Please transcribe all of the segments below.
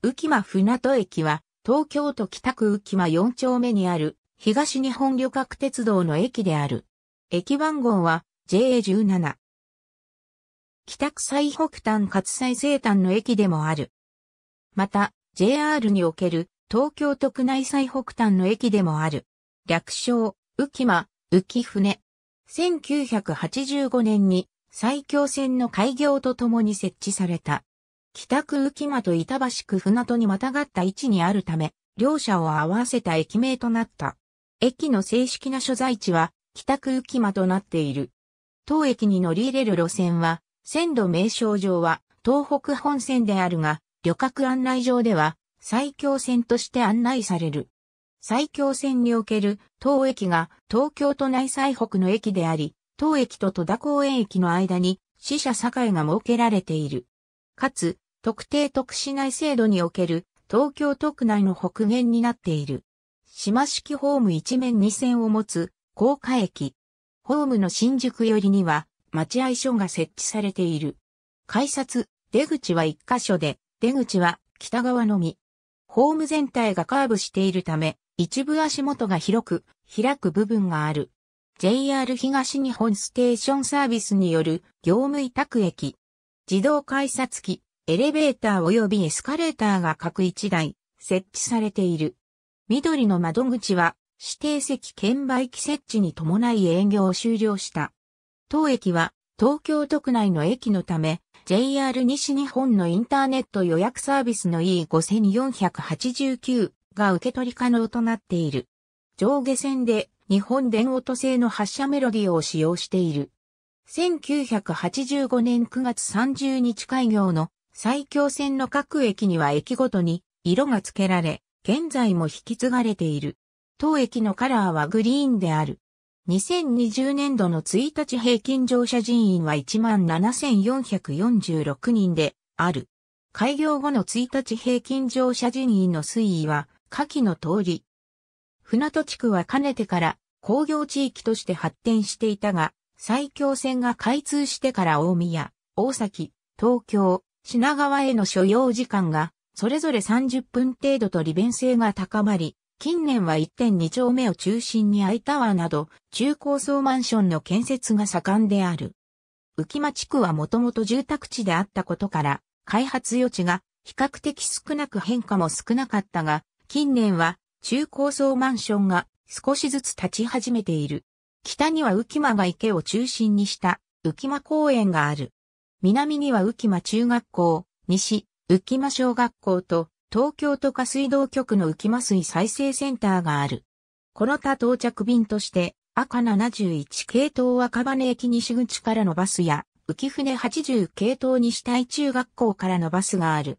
浮間船戸駅は、東京都北区浮間4丁目にある、東日本旅客鉄道の駅である。駅番号は JA17。北区最北端勝最西端の駅でもある。また、JR における東京都区内最北端の駅でもある。略称、浮間、浮船。1985年に最強線の開業とともに設置された。北区浮間と板橋区船戸にまたがった位置にあるため、両者を合わせた駅名となった。駅の正式な所在地は北区浮間となっている。当駅に乗り入れる路線は、線路名称上は東北本線であるが、旅客案内上では最強線として案内される。最強線における当駅が東京都内最北の駅であり、当駅と戸田公園駅の間に死者境が設けられている。かつ、特定特殊内制度における東京都区内の北限になっている。島式ホーム一面二線を持つ高架駅。ホームの新宿寄りには待合所が設置されている。改札、出口は一箇所で、出口は北側のみ。ホーム全体がカーブしているため、一部足元が広く開く部分がある。JR 東日本ステーションサービスによる業務委託駅。自動改札機、エレベーター及びエスカレーターが各1台設置されている。緑の窓口は指定席券売機設置に伴い営業を終了した。当駅は東京都区内の駅のため JR 西日本のインターネット予約サービスの E5489 が受け取り可能となっている。上下線で日本電音製の発車メロディを使用している。1985年9月30日開業の最強線の各駅には駅ごとに色が付けられ、現在も引き継がれている。当駅のカラーはグリーンである。2020年度の1日平均乗車人員は17,446人である。開業後の1日平均乗車人員の推移は下記の通り。船戸地区はかねてから工業地域として発展していたが、最強線が開通してから大宮、大崎、東京、品川への所要時間がそれぞれ30分程度と利便性が高まり、近年は1.2丁目を中心に I タワーなど中高層マンションの建設が盛んである。浮間地区はもともと住宅地であったことから開発余地が比較的少なく変化も少なかったが、近年は中高層マンションが少しずつ立ち始めている。北には浮間が池を中心にした浮間公園がある。南には浮間中学校、西、浮間小学校と東京都下水道局の浮間水再生センターがある。この他到着便として赤71系統赤羽駅西口からのバスや浮船80系統西大中学校からのバスがある。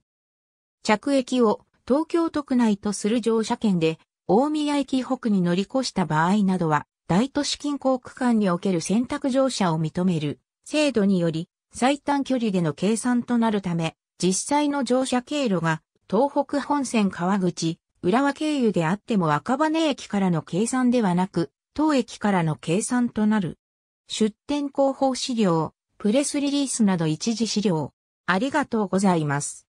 着駅を東京都区内とする乗車券で、大宮駅北に乗り越した場合などは、大都市近郊区間における選択乗車を認める制度により、最短距離での計算となるため、実際の乗車経路が東北本線川口、浦和経由であっても赤羽駅からの計算ではなく、当駅からの計算となる。出店広報資料、プレスリリースなど一時資料。ありがとうございます。